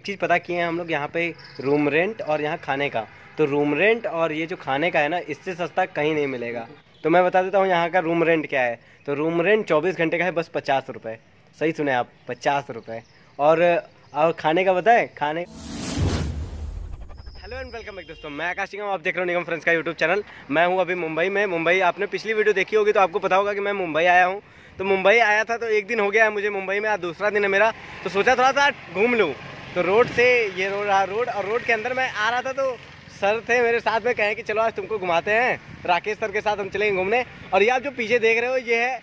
एक चीज़ पता किए हैं हम लोग, यहाँ पे रूम रेंट और यहाँ खाने का। तो रूम रेंट और ये जो खाने का है ना, इससे सस्ता कहीं नहीं मिलेगा। तो मैं बता देता हूँ यहाँ का रूम रेंट क्या है। तो रूम रेंट चौबीस घंटे का है, बस पचास रुपये सही सुने आप, पचास रुपये और और खाने का बताएँ? खाने हेलो एंड वेलकम बैक दोस्तों। मैं आकाश निगम, आप देख रहे हो निगम फ्रेंड्स का यूट्यूब चैनल मैं हूँ अभी मुंबई में। मुंबई, आपने पिछली वीडियो देखी होगी तो आपको पता होगा कि मैं मुंबई आया हूँ। तो मुंबई आया था तो एक दिन हो गया है मुझे मुंबई में, आज दूसरा दिन है मेरा। तो सोचा थोड़ा सा घूम लूँ। तो रोड से ये रोड रहा रोड और रोड के अंदर मैं आ रहा था तो सर थे मेरे साथ में कहें कि चलो आज तुमको घुमाते हैं। राकेश सर के साथ हम चलेंगे घूमने। और ये आप जो पीछे देख रहे हो, ये है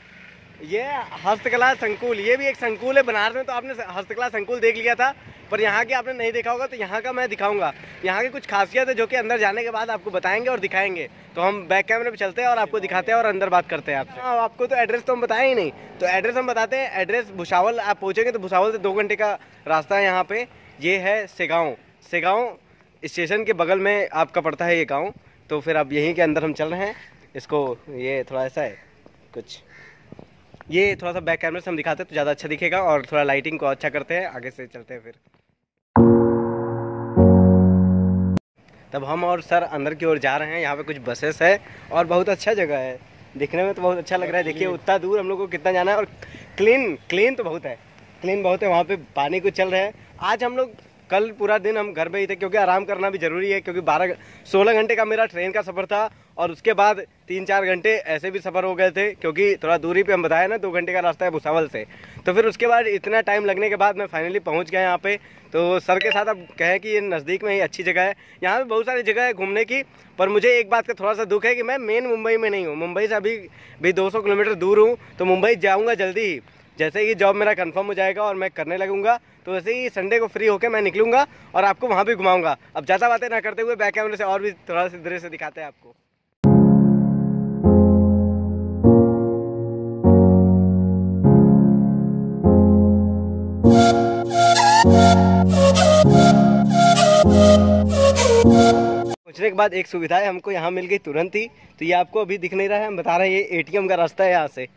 ये हस्तकला संकुल, ये भी एक संकुल है बनारस में तो आपने हस्तकला संकुल देख लिया था, पर यहाँ के आपने नहीं देखा होगा तो यहाँ का मैं दिखाऊँगा। यहाँ की कुछ खासियत है जो कि अंदर जाने के बाद आपको बताएँगे और दिखाएँगे। तो हम बैक कैमरे पे चलते हैं और आपको दिखाते हैं और अंदर बात करते हैं आपसे। हाँ आपको तो एड्रेस तो हम बताए ही नहीं। तो एड्रेस हम बताते हैं एड्रेस भुसावल, आप पहुँचेंगे तो भुसावल से दो घंटे का रास्ता है यहाँ पर ये है सेगाँव। सेगाँव स्टेशन के बगल में आपका पड़ता है ये गाँव। तो फिर आप यहीं के अंदर हम चल रहे हैं। इसको, ये थोड़ा ऐसा है, कुछ ये थोड़ा सा बैक कैमरे से हम दिखाते हैं तो ज़्यादा अच्छा दिखेगा और थोड़ा लाइटिंग को अच्छा करते हैं आगे से चलते हैं फिर। तब हम और सर अंदर की ओर जा रहे हैं यहाँ पे कुछ बसेस है और बहुत अच्छा जगह है। दिखने में तो बहुत अच्छा लग रहा है देखिए उतना दूर हम लोग को कितना जाना है और क्लीन क्लीन तो बहुत है। क्लीन बहुत है वहाँ पे पानी कुछ चल रहा है। आज हम लोग कल पूरा दिन हम घर पे ही थे, क्योंकि आराम करना भी ज़रूरी है, क्योंकि बारह सोलह घंटे का मेरा ट्रेन का सफ़र था, और उसके बाद तीन चार घंटे ऐसे भी सफ़र हो गए थे, क्योंकि थोड़ा दूरी पे हम बताया ना, दो घंटे का रास्ता है भुसावल से। तो फिर उसके बाद इतना टाइम लगने के बाद मैं फाइनली पहुँच गया यहाँ पे। तो सर के साथ अब कहें कि ये नज़दीक में ही अच्छी जगह है। यहाँ पे बहुत सारी जगह है घूमने की, पर मुझे एक बात का थोड़ा सा दुख है कि मैं मेन मुंबई में नहीं हूँ। मुंबई से अभी भी दो सौ किलोमीटर दूर हूँ तो मुंबई जाऊँगा जल्दी ही। जैसे ही जॉब मेरा कंफर्म हो जाएगा और मैं करने लगूँगा तो वैसे ही संडे को फ्री होकर मैं निकलूँगा और आपको वहाँ भी घुमाऊँगा। अब ज़्यादा बातें ना करते हुए बैक कैमरे से और भी थोड़ा सा दृश्य दिखाते हैं आपको। पहुँचने के बाद एक सुविधा है, हमको यहाँ मिल गई तुरंत ही। तो ये आपको अभी दिख नहीं रहा है, हम बता रहे हैं ये एटीएम का रास्ता है यहाँ से।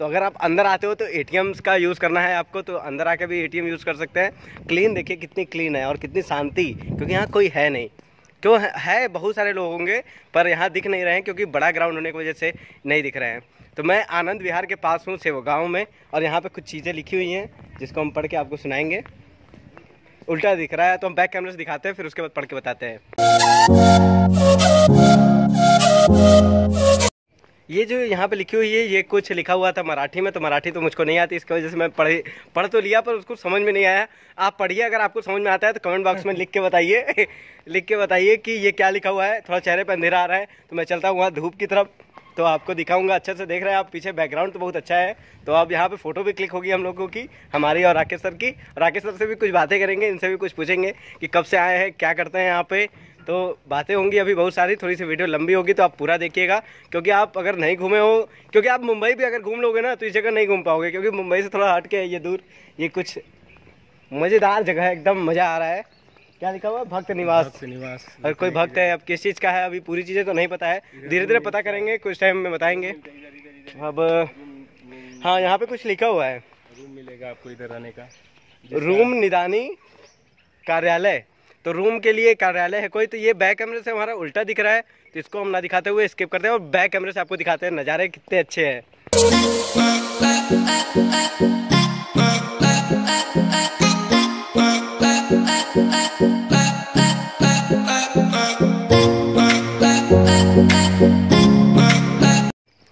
तो अगर आप अंदर आते हो तो एटीएम्स का यूज़ करना है आपको तो अंदर आके भी एटीएम यूज़ कर सकते हैं। क्लीन देखिए कितनी क्लीन है और कितनी शांति क्योंकि यहाँ कोई है नहीं। क्यों है, है बहुत सारे लोग होंगे पर यहाँ दिख नहीं रहे हैं क्योंकि बड़ा ग्राउंड होने की वजह से नहीं दिख रहे हैं। तो मैं आनंद विहार के पास हूँ सेवो गाँव में और यहाँ पर कुछ चीज़ें लिखी हुई हैं जिसको हम पढ़ के आपको सुनाएँगे। उल्टा दिख रहा है तो हम बैक कैमरे से दिखाते हैं फिर उसके बाद पढ़ के बताते हैं। ये जो यहाँ पे लिखी हुई है, ये कुछ लिखा हुआ था मराठी में तो मराठी तो मुझको नहीं आती, इसकी वजह से मैं पढ़ पढ़ तो लिया, पर उसको समझ में नहीं आया। आप पढ़िए, अगर आपको समझ में आता है तो कमेंट बॉक्स में लिख के बताइए। लिख के बताइए कि ये क्या लिखा हुआ है। थोड़ा चेहरे पर अंधेरा आ रहा है तो मैं चलता हूँ वहाँ धूप की तरफ़। तो आपको दिखाऊँगा, अच्छे से देख रहे हैं आप, पीछे बैकग्राउंड तो बहुत अच्छा है। तो अब यहाँ पे फ़ोटो भी क्लिक होगी हम लोगों की, हमारी और राकेश सर की। राकेश सर से भी कुछ बातें करेंगे, इनसे भी कुछ पूछेंगे कि कब से आए हैं, क्या करते हैं यहाँ पे। तो बातें होंगी अभी बहुत सारी थोड़ी सी वीडियो लंबी होगी तो आप पूरा देखिएगा। क्योंकि आप अगर नहीं घूमे हो क्योंकि आप मुंबई भी अगर घूम लोगे ना तो इस जगह नहीं घूम पाओगे क्योंकि मुंबई से थोड़ा हट के है ये दूर ये कुछ मज़ेदार जगह है एकदम मज़ा आ रहा है। क्या लिखा हुआ? भक्त निवास। भक्त निवास अगर कोई भक्त है अब किस चीज़ का है अभी पूरी चीज़ें तो नहीं पता है। धीरे धीरे पता करेंगे कुछ टाइम में बताएँगे। अब हाँ यहाँ पे कुछ लिखा हुआ है। रूम मिलेगा आपको इधर आने का। रूम निदानी कार्यालय। तो रूम के लिए कार्यालय है कोई तो ये बैक कैमरे से हमारा उल्टा दिख रहा है तो इसको हम ना दिखाते हुए स्किप करते हैं और बैक कैमरे से आपको दिखाते हैं नज़ारे कितने अच्छे हैं।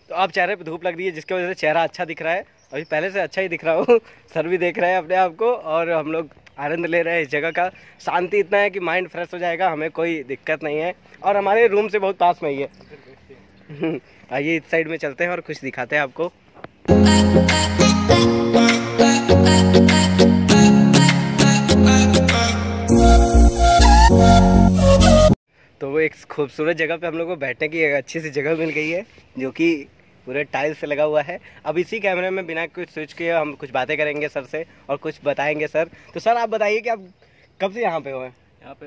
तो आप चेहरे पे धूप लग रही है, जिसकी वजह से चेहरा अच्छा दिख रहा है। अभी पहले से अच्छा ही दिख रहा हूँ। सर भी देख रहे हैं अपने आप को और हम लोग आनंद ले रहे हैं इस जगह का। शांति इतना है कि माइंड फ्रेश हो जाएगा, हमें कोई दिक्कत नहीं है। और हमारे रूम से बहुत पास में ही है। आइए इस साइड में चलते हैं और कुछ दिखाते हैं आपको। तो वो एक खूबसूरत जगह पे हम लोग को बैठने की अच्छी सी जगह मिल गई है, जो कि पूरे टाइल्स से लगा हुआ है। अब इसी कैमरे में बिना कुछ स्विच किए हम कुछ बातें करेंगे सर से और कुछ बताएँगे सर तो सर आप बताइए कि आप कब से यहाँ पे हो? हैं यहाँ पे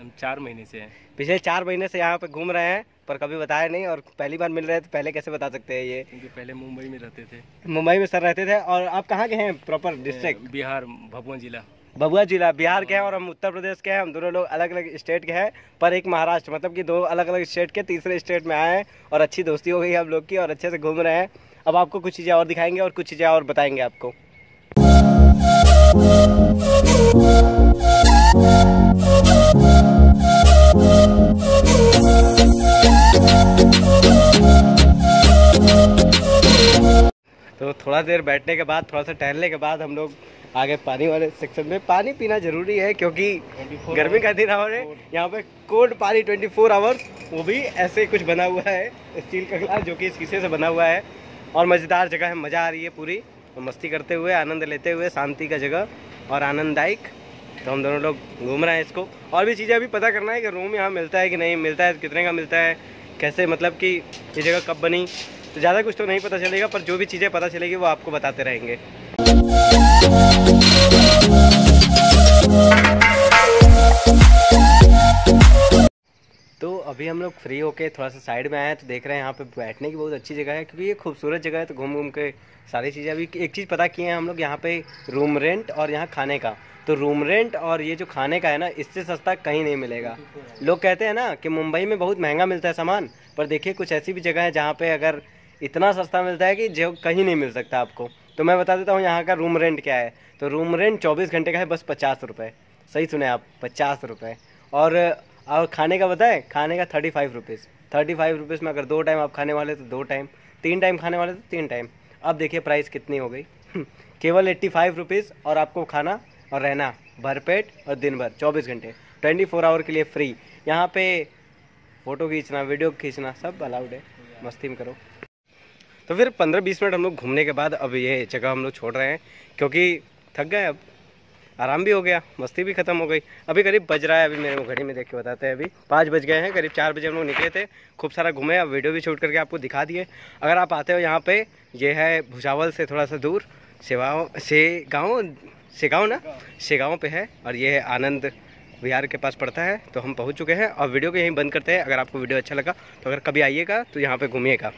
हम चार महीने से हैं। पिछले चार महीने से यहाँ पे घूम रहे हैं पर कभी बताया नहीं और पहली बार मिल रहे हैं तो पहले कैसे बता सकते हैं ये? क्योंकि पहले मुंबई में रहते थे। मुंबई में सर रहते थे और आप कहाँ के हैं प्रॉपर डिस्ट्रिक्ट बिहार भभुआ जिला। बबुआ जिला, बिहार के हैं और हम उत्तर प्रदेश के हैं। हम दोनों लोग अलग अलग स्टेट के हैं, पर एक महाराष्ट्र मतलब कि दो अलग अलग स्टेट के तीसरे स्टेट में आए हैं और अच्छी दोस्ती हो गई हम लोग की और अच्छे से घूम रहे हैं। अब आपको कुछ चीज़ें और दिखाएँगे और कुछ चीज़ें और बताएँगे आपको। तो थोड़ा देर बैठने के बाद, थोड़ा सा टहलने के बाद हम लोग आगे पानी वाले सेक्शन में पानी पीना ज़रूरी है क्योंकि गर्मी का दिन और है। यहाँ पे कोल्ड पानी 24 फोर आवर्स वो भी ऐसे कुछ बना हुआ है स्टील का गिलास जो कि शीशे से बना हुआ है। और मज़ेदार जगह है मज़ा आ रही है पूरी। तो मस्ती करते हुए आनंद लेते हुए शांति का जगह और आनंददायक। तो हम दोनों लोग घूम रहे हैं इसको। और भी चीज़ें अभी पता करना है कि रूम यहाँ मिलता है कि नहीं मिलता है कितने का मिलता है कैसे मतलब कि ये जगह कब बनी तो ज़्यादा कुछ तो नहीं पता चलेगा पर जो भी चीज़ें पता चलेगी वो आपको बताते रहेंगे। तो अभी हम लोग फ्री होके थोड़ा सा साइड में आए हैं तो देख रहे हैं यहाँ पे बैठने की बहुत अच्छी जगह है, क्योंकि ये खूबसूरत जगह है तो घूम घूम के सारी चीज़ें। अभी एक चीज़ पता किए हैं हम लोग, यहाँ पे रूम रेंट और यहाँ खाने का। तो रूम रेंट और ये जो खाने का है ना, इससे सस्ता कहीं नहीं मिलेगा। लोग कहते हैं ना कि मुंबई में बहुत महँगा मिलता है सामान, पर देखिए कुछ ऐसी भी जगह है जहाँ पे अगर इतना सस्ता मिलता है कि जो कहीं नहीं मिल सकता आपको। तो मैं बता देता हूँ यहाँ का रूम रेंट क्या है। तो रूम रेंट चौबीस घंटे का है, बस पचास रुपये सही सुने आप, पचास रुपये और और खाने का बताएँ, खाने का thirty five rupees thirty five rupees में अगर दो टाइम आप खाने वाले तो दो टाइम तीन टाइम खाने वाले तो तीन टाइम अब देखिए प्राइस कितनी हो गई। केवल एट्टी फाइव रुपीज़ और आपको खाना और रहना, भरपेट और दिन भर चौबीस घंटे। ट्वेंटी फोर आवर के लिए फ्री यहाँ पे फ़ोटो खींचना वीडियो खींचना, सब अलाउड है। मस्ती में करो। तो फिर पंद्रह बीस मिनट हम लोग घूमने के बाद अब ये जगह हम लोग छोड़ रहे हैं, क्योंकि थक गए अब। आराम भी हो गया, मस्ती भी खत्म हो गई। अभी करीब बज रहा है, अभी मेरे को घड़ी में देख के बताते हैं अभी। पाँच बज गए हैं, करीब चार बजे हम लोग निकले थे, खूब सारा घूमे, अब वीडियो भी शूट करके आपको दिखा दिए। अगर आप आते हो यहाँ पे, ये है भुसावल से थोड़ा सा दूर, सेवाओं से गाँव शेगाँव ना? शेगाँव पे है, और ये है आनंद बिहार के पास पड़ता है तो हम पहुँच चुके हैं, और वीडियो को यहीं बंद करते हैं। अगर आपको वीडियो अच्छा लगा तो अगर कभी आइएगा तो यहाँ पर घूमिएगा।